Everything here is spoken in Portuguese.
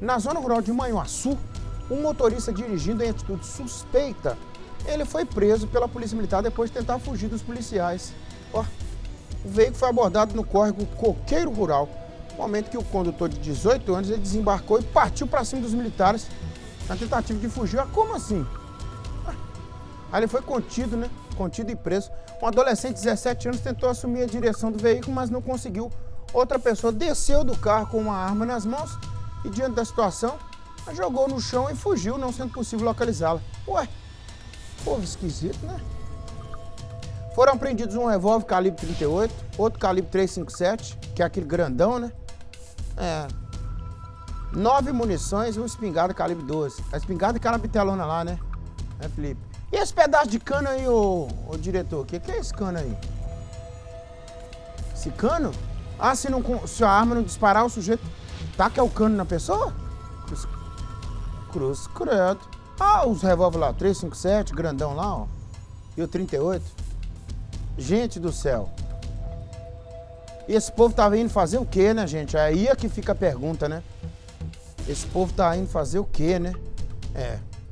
Na zona rural de Manhuaçu, um motorista dirigindo em atitude suspeita, ele foi preso pela Polícia Militar depois de tentar fugir dos policiais. Ó, o veículo foi abordado no córrego Coqueiro Rural, momento que o condutor de 18 anos ele desembarcou e partiu para cima dos militares na tentativa de fugir. Ah, como assim? Ah, Aí ele foi contido, né? Contido e preso. Um adolescente de 17 anos tentou assumir a direção do veículo, mas não conseguiu. Outra pessoa desceu do carro com uma arma nas mãos e, diante da situação, a jogou no chão e fugiu, não sendo possível localizá-la. Ué, povo esquisito, né? Foram apreendidos um revólver calibre 38, outro calibre 357, que é aquele grandão, né? É. Nove munições e uma espingarda calibre 12. A espingarda é aquela bitelona lá, né? É, Felipe? E esse pedaço de cano aí, ô, ô diretor? O que, que é esse cano aí? Esse cano? Ah, se, não, se a arma não disparar, o sujeito taca o cano na pessoa? Cruz, cruz credo. Ah, os revólver lá, 357, grandão lá, ó. E o 38. Gente do céu. E esse povo tava indo fazer o quê, né, gente? Aí é que fica a pergunta, né? Esse povo tá indo fazer o quê, né? É.